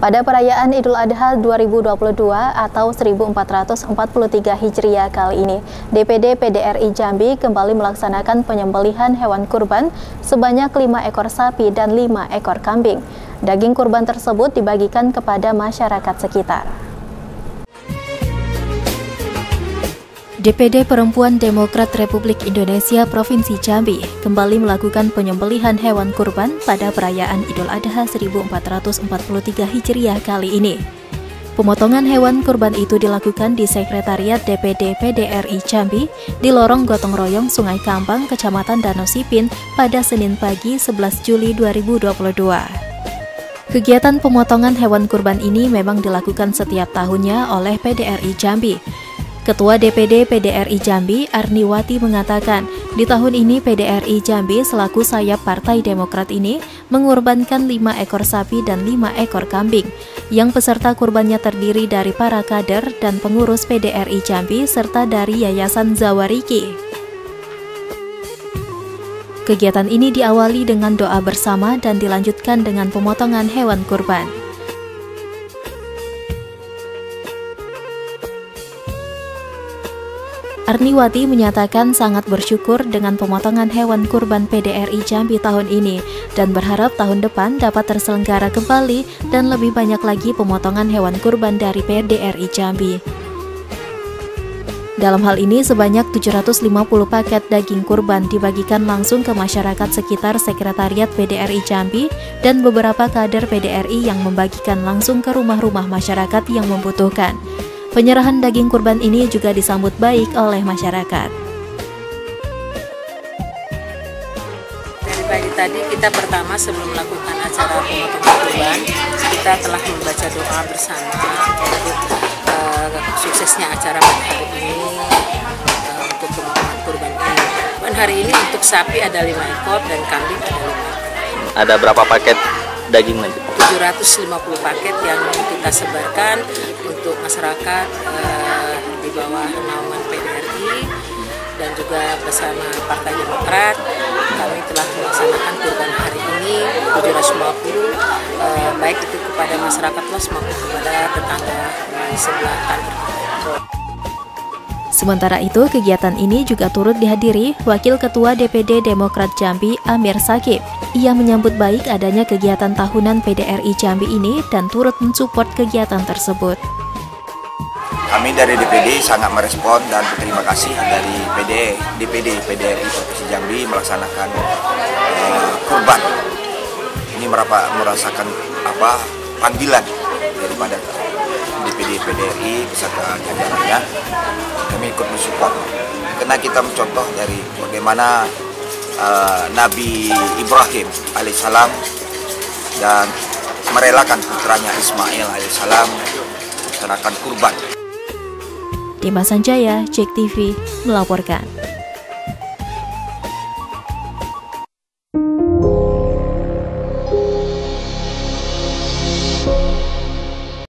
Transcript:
Pada perayaan Idul Adha 2022 atau 1443 Hijriah kali ini, DPD PDRI Jambi kembali melaksanakan penyembelihan hewan kurban sebanyak 5 ekor sapi dan 5 ekor kambing. Daging kurban tersebut dibagikan kepada masyarakat sekitar. DPD Perempuan Demokrat Republik Indonesia Provinsi Jambi kembali melakukan penyembelihan hewan kurban pada perayaan Idul Adha 1443 Hijriah kali ini. Pemotongan hewan kurban itu dilakukan di Sekretariat DPD PDRI Jambi di lorong gotong royong Sungai Kampang, Kecamatan Danau Sipin pada Senin pagi 11 Juli 2022. Kegiatan pemotongan hewan kurban ini memang dilakukan setiap tahunnya oleh PDRI Jambi Ketua DPD PDRI Jambi, Arniwati mengatakan, di tahun ini PDRI Jambi selaku sayap Partai Demokrat ini mengorbankan 5 ekor sapi dan 5 ekor kambing, yang peserta kurbannya terdiri dari para kader dan pengurus PDRI Jambi serta dari Yayasan Zawariki. Kegiatan ini diawali dengan doa bersama dan dilanjutkan dengan pemotongan hewan kurban. Arniwati menyatakan sangat bersyukur dengan pemotongan hewan kurban PDRI Jambi tahun ini dan berharap tahun depan dapat terselenggara kembali dan lebih banyak lagi pemotongan hewan kurban dari PDRI Jambi. Dalam hal ini, sebanyak 750 paket daging kurban dibagikan langsung ke masyarakat sekitar Sekretariat PDRI Jambi dan beberapa kader PDRI yang membagikan langsung ke rumah-rumah masyarakat yang membutuhkan. Penyerahan daging kurban ini juga disambut baik oleh masyarakat. Dari pagi tadi kita pertama sebelum melakukan acara pemotongan kurban, kita telah membaca doa bersama untuk uh, suksesnya acara pada hari ini uh, untuk pemotongan kurban ini. Dan hari ini untuk sapi ada lima ekor dan kambing ada lima ekor. Ada berapa paket daging lanjut? 750 paket yang kita sebarkan untuk masyarakat uh, di bawah naungan PDRI dan juga bersama Partai Demokrat kami telah melaksanakan kurban hari ini 750 uh, eh, baik itu kepada masyarakat luas maupun kepada tetangga di sebelah kantor. Sementara itu, kegiatan ini juga turut dihadiri Wakil Ketua DPD Demokrat Jambi Amir Sakib. Ia menyambut baik adanya kegiatan tahunan PDRI Jambi ini dan turut mensupport kegiatan tersebut. Kami dari DPD sangat merespon dan berterima kasih dari PD, DPD PDRI Provinsi Jambi melaksanakan uh, kurban. Ini merasakan apa panggilan daripada DPD PDRI beserta jajarannya kami ikut mensupport karena kita mencontoh dari bagaimana uh, Nabi Ibrahim alaihissalam dan merelakan putranya Ismail alaihissalam melaksanakan kurban. Dimas Sanjaya, Cek TV, melaporkan.